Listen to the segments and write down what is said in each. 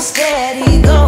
austeridad.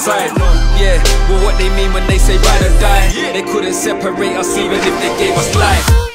side. Yeah, well, what they mean when they say ride or die? They couldn't separate us even if they gave us life.